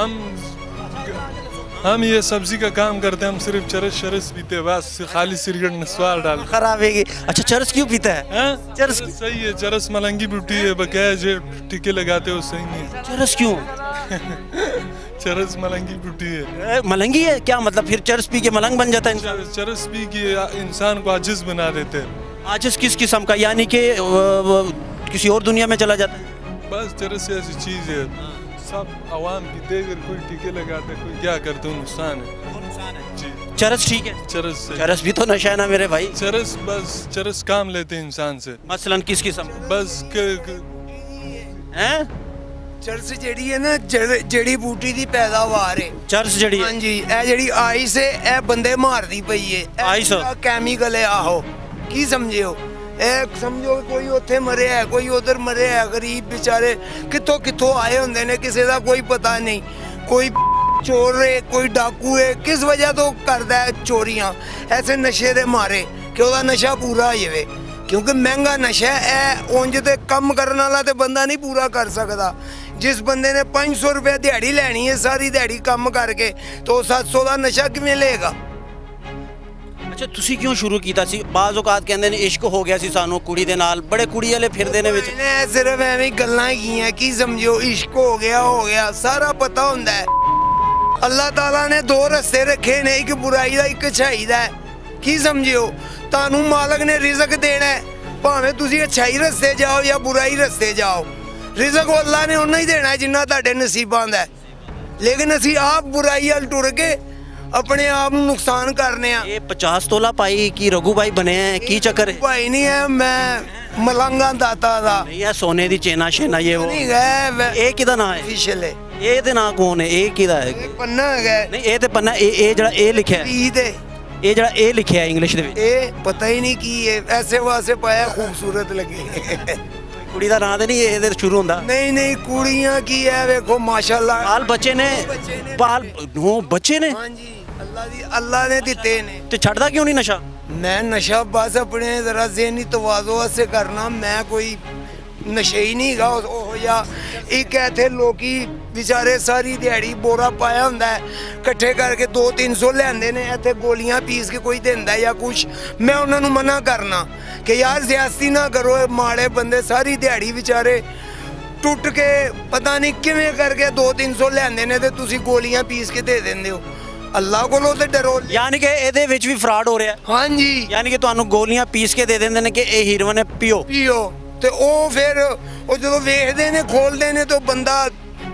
हम हम ये सब्ज़ी का काम करते हैं हम सिर्फ़ चरस शरस पीते हैं बस खाली सिरगढ़ नस्वार डाल खराब है अच्छा चरस क्यों पीता है? हाँ? चरस चरस सही है चरस मलंगी बूटी है बकाया जो टीके लगाते हो सही नहीं चरस क्यों? चरस मलंगी बूटी है। ए, मलंगी है? क्या मतलब फिर चरस पी के मलंग बन जाता है? चरस- पी के इंसान को आजिज बना देते हैं। आजिस किस किस्म का? यानी कि किसी और दुनिया में चला जाता है? बस चरस ऐसी चीज़ है। सब आवाम पीते हैं, अगर कोई टीके लगाते हैं, कोई क्या करते हो नुकसान है जी चरस ठीक है चरस से चरस भी तो नशा है ना मेरे भाई चरस बस चरस काम लेते हैं इंसान से मसलन किस किस्म का? बस क, क, हैं ਚਰਸ ਜਿਹੜੀ ਹੈ ਨਾ ਜੜ- ਜੜੀ ਬੂਟੀ ਦੀ ਪੈਦਾਵਾਰ ਹੈ चरस जड़ी है ਹਾਂਜੀ ਇਹ ਜਿਹੜੀ ਆਈਸ ਹੈ ਇਹ ਬੰਦੇ ਮਾਰਦੀ ਪਈ ਹੈ ਆਈਸ? ਕੈਮੀਕਲ ਹੈ ਆਹੋ ਕੀ ਸਮਝਿਓ ਇਹ ਸਮਝੋ ਕੋਈ ਉੱਥੇ ਮਰਿਆ ਹੈ, ਕੋਈ ਉਧਰ ਮਰਿਆ ਹੈ, ਗਰੀਬ ਵਿਚਾਰੇ ਕਿੱਥੋਂ ਕਿੱਥੋਂ ਆਏ ਹੁੰਦੇ ਨੇ ਕਿਸੇ ਦਾ ਕੋਈ ਪਤਾ ਨਹੀਂ। ਕੋਈ ਚੋਰ ਹੈ ਕੋਈ ਡਾਕੂ ਹੈ ਕਿਸ ਵਜ੍ਹਾ ਤੋਂ ਕਰਦਾ ਹੈ ਚੋਰੀਆਂ? ਐਸੇ ਨਸ਼ੇ ਦੇ ਮਾਰੇ ਕਿ ਉਹਦਾ ਨਸ਼ਾ ਪੂਰਾ ਹੋ ਜਾਵੇ। ਕਿਉਂਕਿ ਮਹਿੰਗਾ ਨਸ਼ਾ ਹੈ ਉਂਝ ਤੇ ਕੰਮ ਕਰਨ ਵਾਲਾ ਤੇ ਬੰਦਾ ਨਹੀਂ ਪੂਰਾ ਕਰ ਸਕਦਾ। ਜਿਸ ਬੰਦੇ ਨੇ 500 ਰੁਪਏ ਦਿਹਾੜੀ ਲੈਣੀ ਹੈ ਸਾਰੀ ਦਿਹਾੜੀ ਕੰਮ ਕਰਕੇ ਤਾਂ ਉਹ 700 ਦਾ ਨਸ਼ਾ ਕਿਵੇਂ ਲਏਗਾ? ਅੱਛਾ ਤੁਸੀਂ ਕਿਉਂ ਸ਼ੁਰੂ ਕੀਤਾ ਸੀ? ਬਾਜ਼ ਔਕਾਤ ਕਹਿੰਦੇ ਨੇ ਇਸ਼ਕ ਹੋ ਗਿਆ ਸੀ ਸਾਨੂੰ ਕੁੜੀ ਦੇ ਨਾਲ। ਬੜੇ ਕੁੜੀ ਵਾਲੇ ਫਿਰਦੇ ਨੇ ਵਿੱਚ। ਇਹਨੇ ਸਿਰਫ ਐਵੇਂ ਹੀ ਗੱਲਾਂ ਕੀ ਸਮਝੋ ਇਸ਼ਕ ਹੋ ਗਿਆ ਹੋ ਗਿਆ, ਸਾਰਾ ਪਤਾ ਹੁੰਦਾ ਹੈ। ਅੱਲਾਹ ਤਾਲਾ ਨੇ ਦੋ ਰਸਤੇ ਰੱਖੇ ਨੇ, ਇੱਕ ਬੁਰਾਈ ਦਾ, ਇੱਕ ਅੱਛਾਈ ਦਾ। ਕੀ ਸਮਝਿਓ? ਤੁਹਾਨੂੰ ਮਾਲਕ ਨੇ ਰਿਜ਼ਕ ਦੇਣਾ ਹੈ। ਭਾਵੇਂ ਤੁਸੀਂ ਅੱਛਾਈ ਰਸਤੇ ਜਾਓ ਜਾਂ ਬੁਰਾਈ ਰਸਤੇ ਜਾਓ। ਰਿਜ਼ਕ ਉਹ ਅੱਲਾਹ ਨੇ ਉਹਨਾਂ ਹੀ ਦੇਣਾ ਜਿੰਨਾ ਤੁਹਾਡੇ ਨਸੀਬਾਂ ਦਾ ਲੇਕਿਨ ਅਸੀਂ ਆਪ ਬੁਰਾਈ ਵੱਲ ਟੁਰ ਕੇ ਆਪਣੇ ਆਪ ਨੂੰ ਨੁਕਸਾਨ ਕਰਨੇ ਆ। ਇਹ 50 ਤੋਲਾ ਪਾਈ ਕੀ ਰਘੂ ਭਾਈ ਬਣੇ ਹੈ ਕੀ ਚੱਕਰ? ਹੈ ਭਾਈ ਨਹੀਂ ਹੈ ਮੈਂ ਮਲੰਗਾ ਦਾਤਾ ਦਾ। ਨਹੀਂ ਇਹ ਸੋਨੇ ਦੀ ਚੇਨਾ ਸ਼ੇਨਾ ਇਹ ਉਹ। ਨਹੀਂ ਹੈ ਇਹ ਕਿਹਦਾ ਨਾਂ ਹੈ? ਅਫੀਸ਼ੀਅਲ ਹੈ। ਇਹ ਤੇ ਨਾਂ ਕੌਣ ਹੈ? ਇਹ ਕਿਹਦਾ ਹੈ? ਇਹ ਪੰਨਾ ਹੈਗਾ ਨਹੀਂ ਇਹ ਤੇ ਪੰਨਾ ਇਹ ਇਹ ਜਿਹੜਾ ਇਹ ਲਿਖਿਆ ਹੈ। ਪੀ ਦੇ ਇਹ ਜਿਹੜਾ ਇਹ ਲਿਖਿਆ ਹੈ ਇੰਗਲਿਸ਼ ਦੇ ਵਿੱਚ। ਇਹ ਪਤਾ ਹੀ ਨਹੀਂ ਕੀ ਹੈ। ਐਸੇ ਵਾਸੇ ਪਾਇਆ ਖੂਬਸੂਰਤ ਲੱਗੇ। ਕੁੜੀ ਦਾ ਨਾਂ ਤੇ ਨਹੀਂ ਇਹਦੇ ਤੋਂ ਸ਼ੁਰੂ ਹੁੰਦਾ। ਨਹੀਂ ਨਹੀਂ ਕੁੜੀਆਂ ਕੀ ਹੈ ਵੇਖੋ ਮਾਸ਼ਾਅੱਲਾ। ਬਾਲ ਬੱਚੇ ਨੇ। ਬੱਚੇ ਨੇ। ਬਾਲ ਬੱਚੇ ਨੇ? ਹਾਂਜੀ। ਅੱਲਾ ਦੀ ਅੱਲਾ ਨੇ ਦਿੱਤੇ ਨੇ। ਤੇ ਛੱਡਦਾ ਕਿਉਂ ਨਹੀਂ ਨਸ਼ਾ? ਮੈਂ ਨਸ਼ਾ ਬਸ ਆਪਣੇ ਜ਼ਰਾ ਜ਼ਹਿਨੀ ਤਵਾਜ਼ੋ ਵਾਸਤੇ ਕਰਨਾ ਮੈਂ ਕੋਈ ਨਸ਼ੇ ਹੀ ਨਹੀਂ ਗਾ ਉਹ ਜਾਂ ਇੱਕ ਇੱਥੇ ਲੋਕੀ ਵਿਚਾਰੇ ਸਾਰੀ ਦਿਹਾੜੀ ਬੋਰਾ ਪਾਇਆ ਹੁੰਦਾ ਇਕੱਠੇ ਕਰਕੇ 2-300 ਲੈਂਦੇ ਨੇ ਇੱਥੇ ਗੋਲੀਆਂ ਪੀਸ ਕੇ ਕੋਈ ਦਿੰਦਾ ਜਾਂ ਕੁਛ। ਮੈਂ ਉਹਨਾਂ ਨੂੰ ਮਨਾ ਕਰਨਾ ਕਿ ਯਾਰ ਜ਼ਿਆਦਤੀ ਨਾ ਕਰੋ ਇਹ ਮਾੜੇ ਬੰਦੇ ਸਾਰੀ ਦਿਹਾੜੀ ਵਿਚਾਰੇ ਟੁੱਟ ਕੇ ਪਤਾ ਨਹੀਂ ਕਿਵੇਂ ਕਰਕੇ 2-300 ਲੈਂਦੇ ਨੇ ਤੇ ਤੁਸੀਂ ਗੋਲੀਆਂ ਪੀਸ ਕੇ ਦੇ ਦਿੰਦੇ ਹੋ। ਅੱਲਾਹ ਕੋਲੋਂ ਤੇ ਡਰੋ ਯਾਨੀ ਕਿ ਇਹਦੇ ਵਿੱਚ ਵੀ ਫਰਾਡ ਹੋ ਰਿਹਾ। ਹਾਂਜੀ। ਯਾਨੀ ਕਿ ਤੁਹਾਨੂੰ ਗੋਲੀਆਂ ਪੀਸ ਕੇ ਦੇ ਦਿੰਦੇ ਨੇ ਕਿ ਇਹ ਹੀਰੋਇਨ ਹੈ ਪੀਓ। ਪੀਓ। ਤੇ ਉਹ ਫਿਰ ਉਹ ਜਦੋਂ ਵੇਖਦੇ ਨੇ ਖੋਲਦੇ ਨੇ ਤੇ ਬੰਦਾ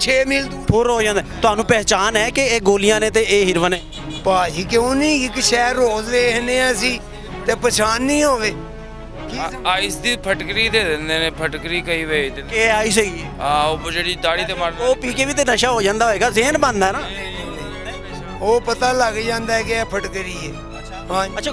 6 ਮੀਲ ਦੂਰ ਫੁਰ ਹੋ ਜਾਂਦਾ। ਤੁਹਾਨੂੰ ਪਹਿਚਾਨ ਹੈ ਕਿ ਇਹ ਗੋਲੀਆਂ ਨੇ ਤੇ ਇਹ ਹੀਰੋਇਨ ਹੈ ਭਾਜੀ ਕਿਉਂ ਨਹੀਂ ਇੱਕ ਸ਼ਹਿਰ ਰੋਜ਼ ਵੇਖਨੇ ਆ ਅਸੀਂ ਤੇ ਪਛਾਣ ਨਹੀਂ ਹੋਵੇ। ਆਈਸ ਦੀ ਫਟਕਰੀ ਦੇ ਦਿੰਦੇ ਨੇ ਫਟਕਰੀ ਕਈ ਵੇਚਦੇ ਨੇ। ਕਿ ਇਹ ਆਈ ਸਹੀ ਹੈ। ਆ ਉਹ ਜਿਹੜੀ ਦਾੜੀ ਤੇ ਮਾਰ ਉਹ ਪੀ ਕੇ ਵੀ ਤੇ ਨਸ਼ਾ ਹੋ ਜਾਂਦਾ ਹੋਏਗਾ ਜ਼ਹਿਨ ਬੰਦਾ ਨਾ। ਉਹ ਪਤਾ ਲੱਗ ਜਾਂਦਾ ਹੈ ਕਿ ਇਹ ਫਟਕਰੀ ਹੈ। ਹਾਂਜੀ। ਅੱਛਾ